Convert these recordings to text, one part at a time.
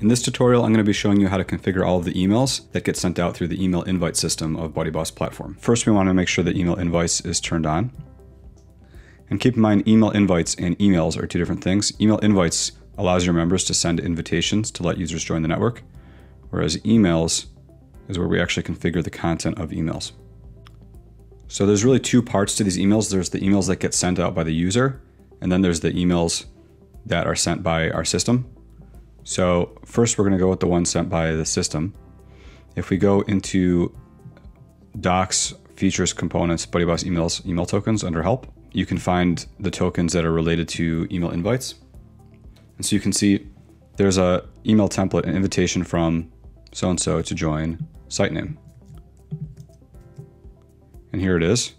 In this tutorial, I'm going to be showing you how to configure all of the emails that get sent out through the email invite system of BuddyBoss platform. First, we want to make sure that email invites is turned on. And keep in mind, email invites and emails are two different things. Email invites allows your members to send invitations to let users join the network, whereas emails is where we actually configure the content of emails. So there's really two parts to these emails. There's the emails that get sent out by the user, and then there's the emails that are sent by our system. So first we're going to go with the one sent by the system. If we go into docs, features, components, BuddyBoss emails, email tokens under help, you can find the tokens that are related to email invites. And so you can see there's a email template, an invitation from so-and-so to join site name. And here it is.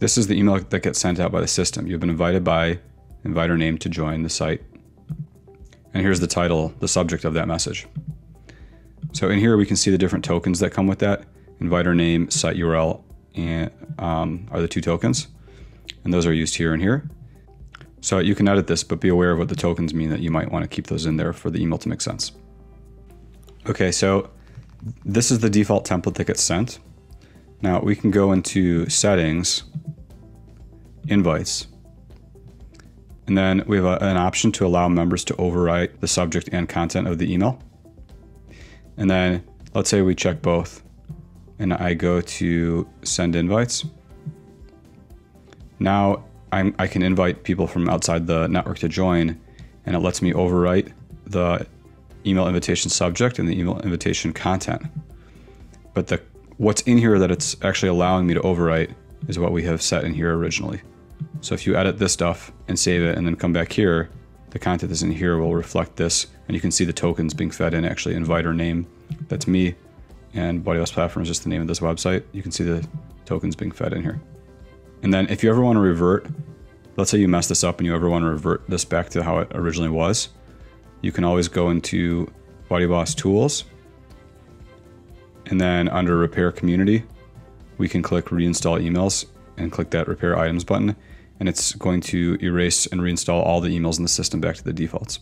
This is the email that gets sent out by the system. You've been invited by inviter name to join the site and here's the title, the subject of that message. So in here we can see the different tokens that come with that. Inviter name, site URL, and um, are the two tokens. And those are used here and here. So you can edit this, but be aware of what the tokens mean that you might want to keep those in there for the email to make sense. Okay, so this is the default template that gets sent. Now we can go into settings, invites, and then we have a, an option to allow members to overwrite the subject and content of the email. And then let's say we check both and I go to send invites. Now I'm, I can invite people from outside the network to join and it lets me overwrite the email invitation subject and the email invitation content. But the what's in here that it's actually allowing me to overwrite is what we have set in here originally. So if you edit this stuff and save it and then come back here, the content that's in here will reflect this and you can see the tokens being fed in actually inviter name. That's me and BuddyBoss Platform is just the name of this website. You can see the tokens being fed in here. And then if you ever want to revert, let's say you mess this up and you ever want to revert this back to how it originally was, you can always go into BuddyBoss Tools and then under Repair Community, we can click Reinstall Emails and click that Repair Items button and it's going to erase and reinstall all the emails in the system back to the defaults.